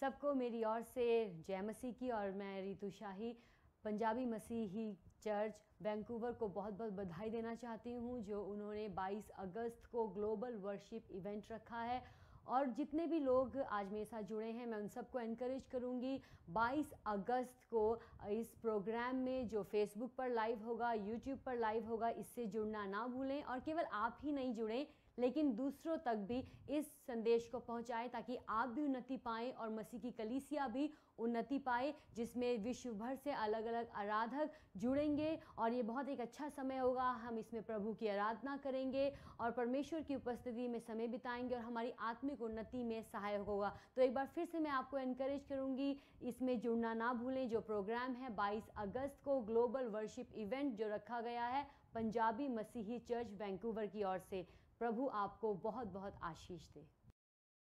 सबको मेरी ओर से जय मसीह की और मैं रितु शाही, पंजाबी मसीही चर्च, वैंकूवर को बहुत बहुत बधाई देना चाहती हूँ, जो उन्होंने 22 अगस्त को ग्लोबल वर्शिप इवेंट रखा है। और जितने भी लोग आज मेरे साथ जुड़े हैं, मैं उन सबको इनक्रेज करूँगी 22 अगस्त को इस प्रोग्राम में जो फेसबुक पर लाइव होगा यूट्यूब पर लाइव होगा, इससे जुड़ना ना भूलें। और केवल आप ही नहीं जुड़ें लेकिन दूसरों तक भी इस संदेश को पहुंचाएँ ताकि आप भी उन्नति पाएँ और मसीह की कलीसिया भी उन्नति पाए, जिसमें विश्व भर से अलग अलग आराधक जुड़ेंगे और ये बहुत एक अच्छा समय होगा। हम इसमें प्रभु की आराधना करेंगे और परमेश्वर की उपस्थिति में समय बिताएँगे और हमारी आत्मिक उन्नति में सहायक होगा। तो एक बार फिर से मैं आपको इनक्रेज करूँगी, इसमें जुड़ना ना भूलें। जो प्रोग्राम है 22 अगस्त को ग्लोबल वर्शिप इवेंट जो रखा गया है पंजाबी मसीही चर्च वैंकूवर की ओर से। प्रभु आपको बहुत बहुत आशीष दे।